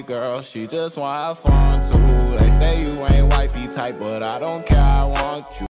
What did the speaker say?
Girl, she just want to fun too. They say you ain't wifey type, but I don't care. I want you.